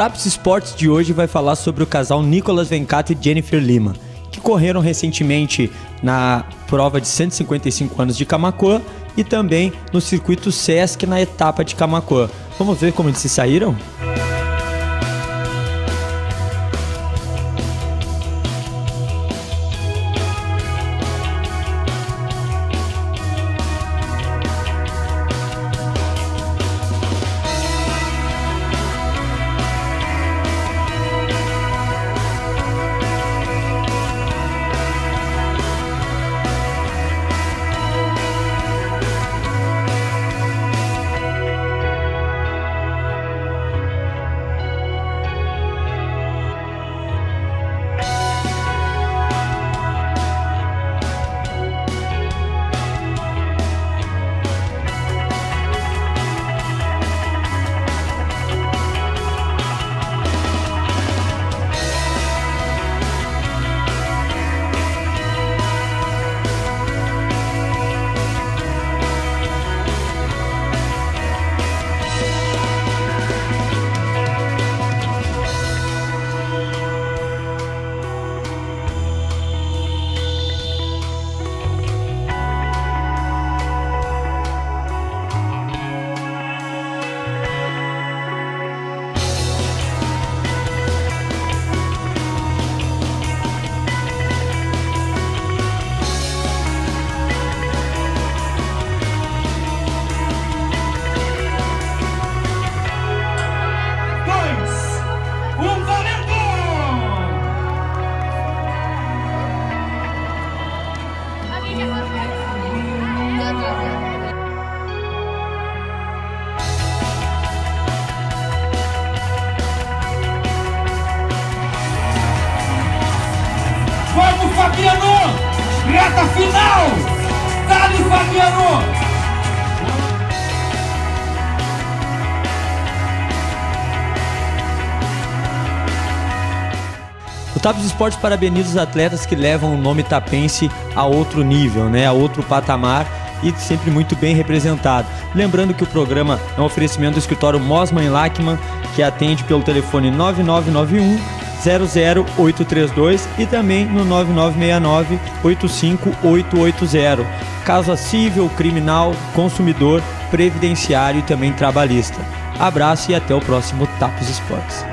TAPS Esportes de hoje vai falar sobre o casal Nicolas Vencato e Jennifer Lima, que correram recentemente na prova de 155 anos de Camacuã e também no circuito Sesc na etapa de Camacuã. Vamos ver como eles se saíram? Fabiano! Reta final! Dali Fabiano! O Taps Esportes parabeniza os atletas que levam o nome tapense a outro nível, né, a outro patamar e sempre muito bem representado. Lembrando que o programa é um oferecimento do escritório Mosman Lachman, que atende pelo telefone 9991 00832 e também no 9969 85880. Caso civil, criminal, consumidor, previdenciário e também trabalhista. Abraço e até o próximo Tapos Esportes.